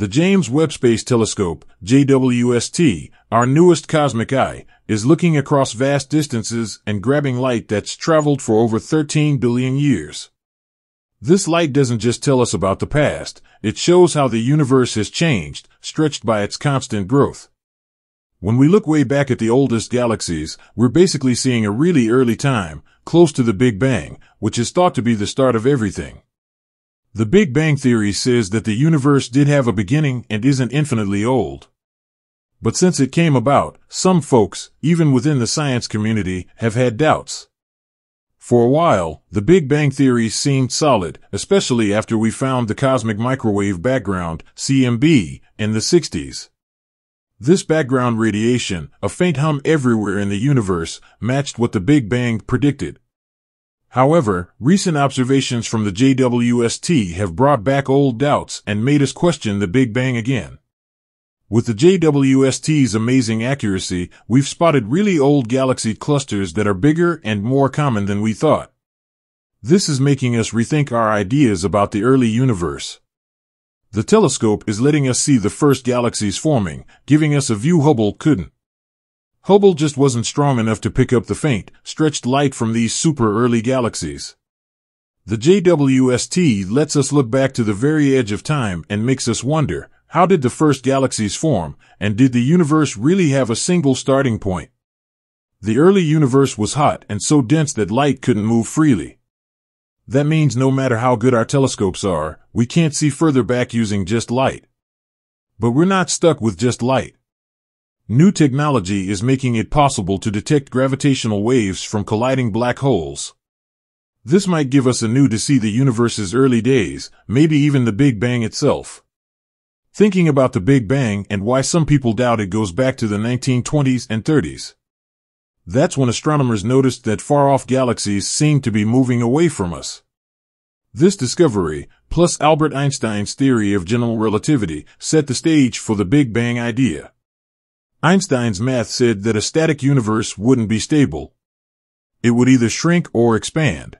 The James Webb Space Telescope, JWST, our newest cosmic eye, is looking across vast distances and grabbing light that's traveled for over 13 billion years. This light doesn't just tell us about the past, it shows how the universe has changed, stretched by its constant growth. When we look way back at the oldest galaxies, we're basically seeing a really early time, close to the Big Bang, which is thought to be the start of everything. The Big Bang Theory says that the universe did have a beginning and isn't infinitely old. But since it came about, some folks, even within the science community, have had doubts. For a while, the Big Bang Theory seemed solid, especially after we found the cosmic microwave background, CMB, in the 60s. This background radiation, a faint hum everywhere in the universe, matched what the Big Bang predicted. However, recent observations from the JWST have brought back old doubts and made us question the Big Bang again. With the JWST's amazing accuracy, we've spotted really old galaxy clusters that are bigger and more common than we thought. This is making us rethink our ideas about the early universe. The telescope is letting us see the first galaxies forming, giving us a view Hubble couldn't. Hubble just wasn't strong enough to pick up the faint, stretched light from these super early galaxies. The JWST lets us look back to the very edge of time and makes us wonder, how did the first galaxies form, and did the universe really have a single starting point? The early universe was hot and so dense that light couldn't move freely. That means no matter how good our telescopes are, we can't see further back using just light. But we're not stuck with just light. New technology is making it possible to detect gravitational waves from colliding black holes. This might give us a new to see the universe's early days, maybe even the Big Bang itself. Thinking about the Big Bang and why some people doubt it goes back to the 1920s and 30s. That's when astronomers noticed that far-off galaxies seemed to be moving away from us. This discovery, plus Albert Einstein's theory of general relativity, set the stage for the Big Bang idea. Einstein's math said that a static universe wouldn't be stable. It would either shrink or expand.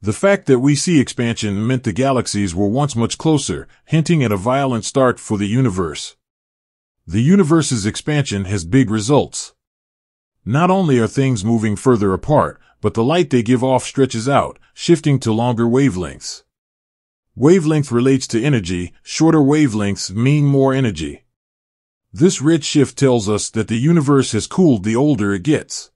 The fact that we see expansion meant the galaxies were once much closer, hinting at a violent start for the universe. The universe's expansion has big results. Not only are things moving further apart, but the light they give off stretches out, shifting to longer wavelengths. Wavelength relates to energy, shorter wavelengths mean more energy. This red shift tells us that the universe has cooled the older it gets.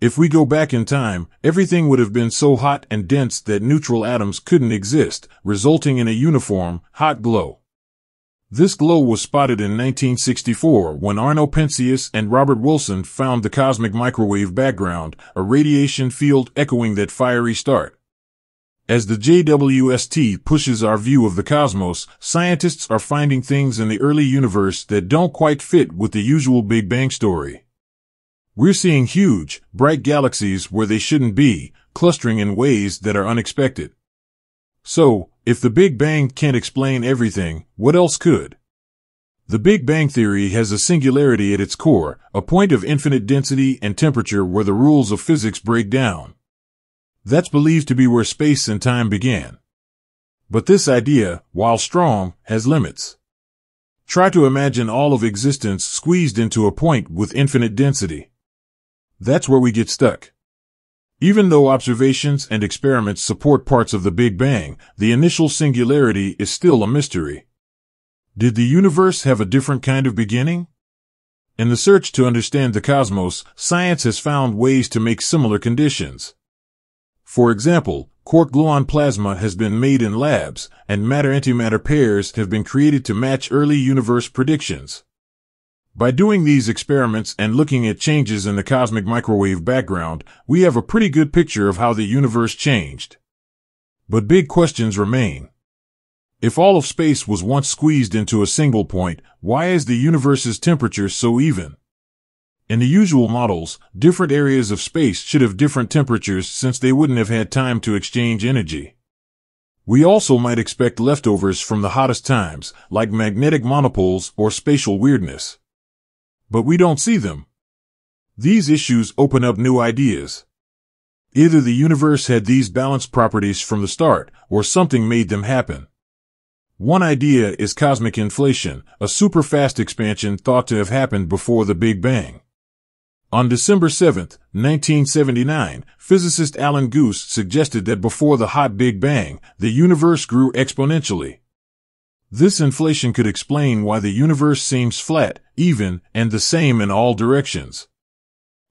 If we go back in time, everything would have been so hot and dense that neutral atoms couldn't exist, resulting in a uniform, hot glow. This glow was spotted in 1964 when Arno Penzias and Robert Wilson found the cosmic microwave background, a radiation field echoing that fiery start. As the JWST pushes our view of the cosmos, scientists are finding things in the early universe that don't quite fit with the usual Big Bang story. We're seeing huge, bright galaxies where they shouldn't be, clustering in ways that are unexpected. So, if the Big Bang can't explain everything, what else could? The Big Bang Theory has a singularity at its core, a point of infinite density and temperature where the rules of physics break down. That's believed to be where space and time began. But this idea, while strong, has limits. Try to imagine all of existence squeezed into a point with infinite density. That's where we get stuck. Even though observations and experiments support parts of the Big Bang, the initial singularity is still a mystery. Did the universe have a different kind of beginning? In the search to understand the cosmos, science has found ways to make similar conditions. For example, quark gluon plasma has been made in labs, and matter-antimatter pairs have been created to match early universe predictions. By doing these experiments and looking at changes in the cosmic microwave background, we have a pretty good picture of how the universe changed. But big questions remain. If all of space was once squeezed into a single point, why is the universe's temperature so even? In the usual models, different areas of space should have different temperatures since they wouldn't have had time to exchange energy. We also might expect leftovers from the hottest times, like magnetic monopoles or spatial weirdness but we don't see them. These issues open up new ideas. Either the universe had these balanced properties from the start, or something made them happen. One idea is cosmic inflation, a super fast expansion thought to have happened before the Big Bang. On December 7, 1979, physicist Alan Guth suggested that before the hot Big Bang, the universe grew exponentially. This inflation could explain why the universe seems flat, even, and the same in all directions.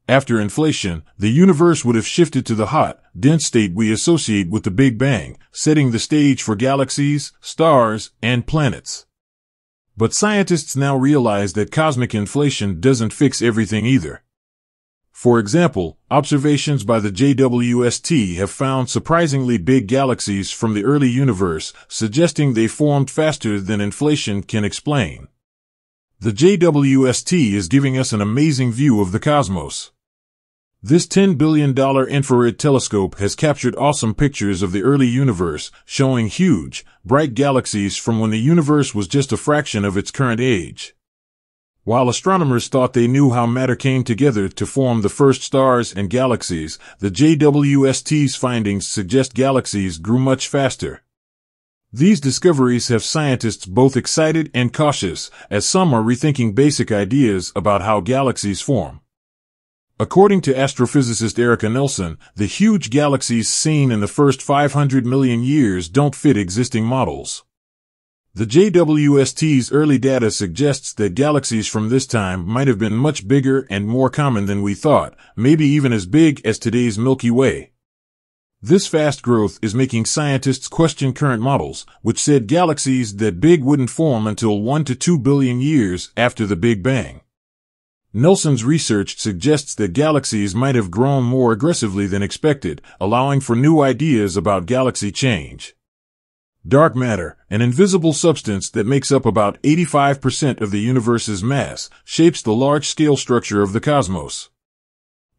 After inflation, the universe would have shifted to the hot, dense state we associate with the Big Bang, setting the stage for galaxies, stars, and planets. But scientists now realize that cosmic inflation doesn't fix everything either. For example, observations by the JWST have found surprisingly big galaxies from the early universe, suggesting they formed faster than inflation can explain. The JWST is giving us an amazing view of the cosmos. This $10 billion infrared telescope has captured awesome pictures of the early universe, showing huge, bright galaxies from when the universe was just a fraction of its current age. While astronomers thought they knew how matter came together to form the first stars and galaxies, the JWST's findings suggest galaxies grew much faster. These discoveries have scientists both excited and cautious, as some are rethinking basic ideas about how galaxies form. According to astrophysicist Erica Nelson, the huge galaxies seen in the first 500 million years don't fit existing models. The JWST's early data suggests that galaxies from this time might have been much bigger and more common than we thought, maybe even as big as today's Milky Way. This fast growth is making scientists question current models, which said galaxies that big wouldn't form until 1 to 2 billion years after the Big Bang. Nelson's research suggests that galaxies might have grown more aggressively than expected, allowing for new ideas about galaxy change. Dark matter, an invisible substance that makes up about 85% of the universe's mass, shapes the large-scale structure of the cosmos.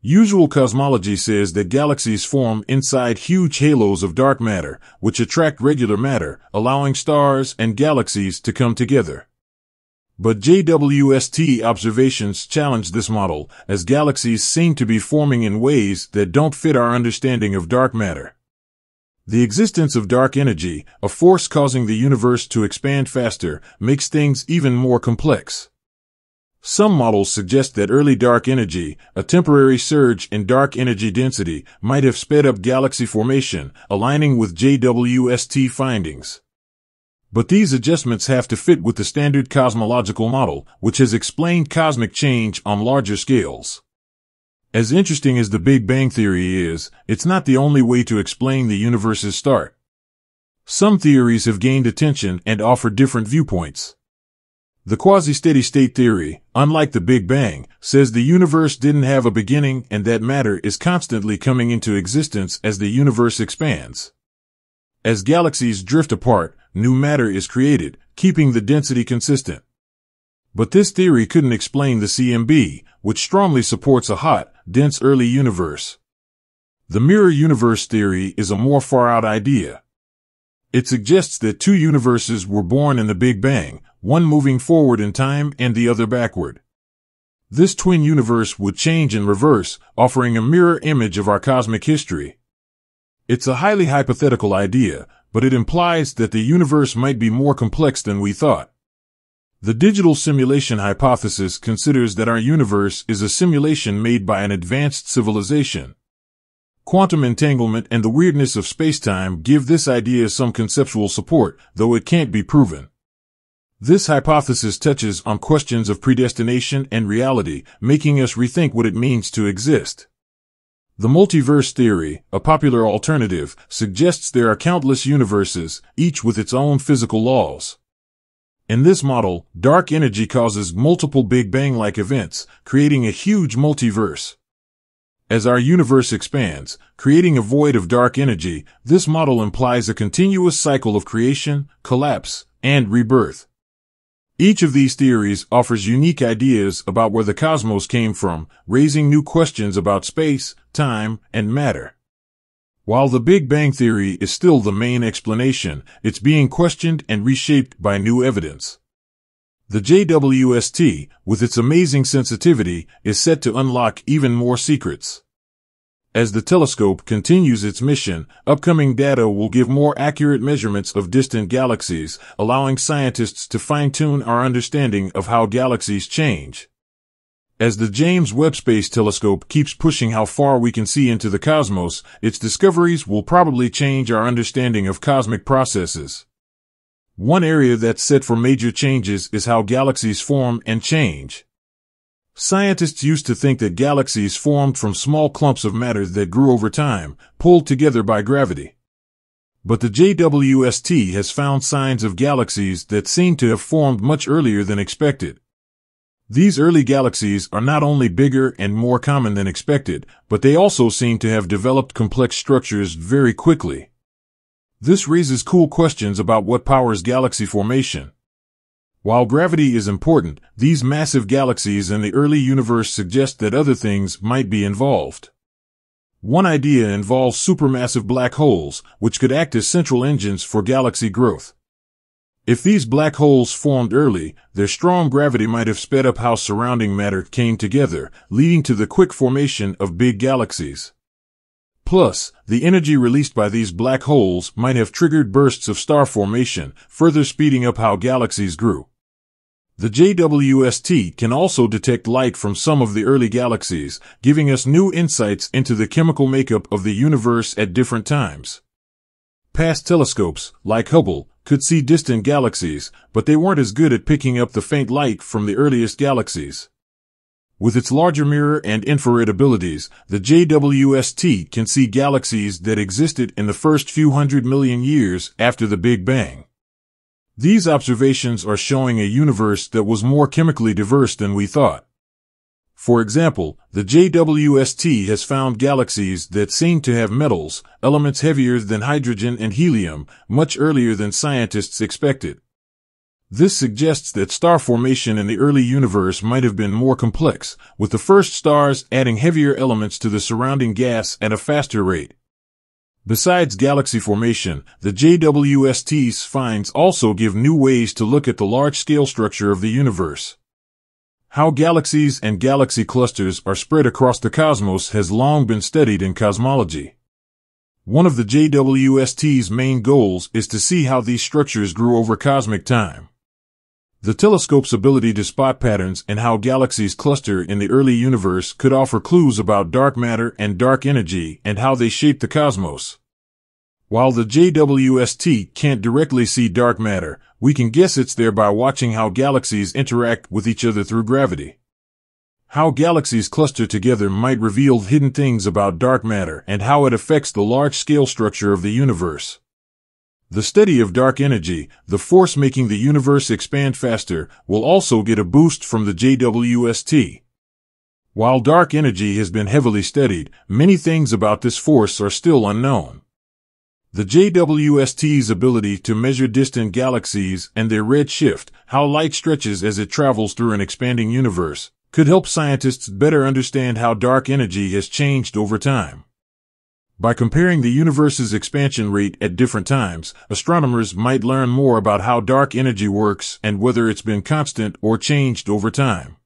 Usual cosmology says that galaxies form inside huge halos of dark matter, which attract regular matter, allowing stars and galaxies to come together. But JWST observations challenge this model, as galaxies seem to be forming in ways that don't fit our understanding of dark matter. The existence of dark energy, a force causing the universe to expand faster, makes things even more complex. Some models suggest that early dark energy, a temporary surge in dark energy density, might have sped up galaxy formation, aligning with JWST findings. But these adjustments have to fit with the standard cosmological model, which has explained cosmic change on larger scales. As interesting as the Big Bang Theory is, it's not the only way to explain the universe's start. Some theories have gained attention and offer different viewpoints. The quasi-steady state theory, unlike the Big Bang, says the universe didn't have a beginning and that matter is constantly coming into existence as the universe expands. As galaxies drift apart, new matter is created, keeping the density consistent. But this theory couldn't explain the CMB, which strongly supports a hot, dense early universe. The mirror universe theory is a more far out idea. It suggests that two universes were born in the Big Bang, one moving forward in time and the other backward. This twin universe would change in reverse, offering a mirror image of our cosmic history. It's a highly hypothetical idea, but it implies that the universe might be more complex than we thought. The digital simulation hypothesis considers that our universe is a simulation made by an advanced civilization. Quantum entanglement and the weirdness of spacetime give this idea some conceptual support, though it can't be proven. This hypothesis touches on questions of predestination and reality, making us rethink what it means to exist. The multiverse theory, a popular alternative, suggests there are countless universes, each with its own physical laws. In this model, dark energy causes multiple Big Bang-like events, creating a huge multiverse. As our universe expands, creating a void of dark energy, this model implies a continuous cycle of creation, collapse, and rebirth. Each of these theories offers unique ideas about where the cosmos came from, raising new questions about space, time, and matter. While the Big Bang Theory is still the main explanation, it's being questioned and reshaped by new evidence. The JWST, with its amazing sensitivity, is set to unlock even more secrets. As the telescope continues its mission, upcoming data will give more accurate measurements of distant galaxies, allowing scientists to fine-tune our understanding of how galaxies change. As the James Webb Space Telescope keeps pushing how far we can see into the cosmos, its discoveries will probably change our understanding of cosmic processes. One area that's set for major changes is how galaxies form and change. Scientists used to think that galaxies formed from small clumps of matter that grew over time, pulled together by gravity. But the JWST has found signs of galaxies that seem to have formed much earlier than expected. These early galaxies are not only bigger and more common than expected, but they also seem to have developed complex structures very quickly. This raises cool questions about what powers galaxy formation. While gravity is important, these massive galaxies in the early universe suggest that other things might be involved. One idea involves supermassive black holes, which could act as central engines for galaxy growth. If these black holes formed early, their strong gravity might have sped up how surrounding matter came together, leading to the quick formation of big galaxies. Plus, the energy released by these black holes might have triggered bursts of star formation, further speeding up how galaxies grew. The JWST can also detect light from some of the early galaxies, giving us new insights into the chemical makeup of the universe at different times. Past telescopes, like Hubble, could see distant galaxies, but they weren't as good at picking up the faint light from the earliest galaxies. With its larger mirror and infrared abilities, the JWST can see galaxies that existed in the first few hundred million years after the Big Bang. These observations are showing a universe that was more chemically diverse than we thought. For example, the JWST has found galaxies that seem to have metals, elements heavier than hydrogen and helium, much earlier than scientists expected. This suggests that star formation in the early universe might have been more complex, with the first stars adding heavier elements to the surrounding gas at a faster rate. Besides galaxy formation, the JWST's finds also give new ways to look at the large-scale structure of the universe. How galaxies and galaxy clusters are spread across the cosmos has long been studied in cosmology. One of the JWST's main goals is to see how these structures grew over cosmic time. The telescope's ability to spot patterns and how galaxies cluster in the early universe could offer clues about dark matter and dark energy and how they shape the cosmos. While the JWST can't directly see dark matter, we can guess it's there by watching how galaxies interact with each other through gravity. How galaxies cluster together might reveal hidden things about dark matter and how it affects the large-scale structure of the universe. The study of dark energy, the force making the universe expand faster, will also get a boost from the JWST. While dark energy has been heavily studied, many things about this force are still unknown. The JWST's ability to measure distant galaxies and their redshift, how light stretches as it travels through an expanding universe, could help scientists better understand how dark energy has changed over time. By comparing the universe's expansion rate at different times, astronomers might learn more about how dark energy works and whether it's been constant or changed over time.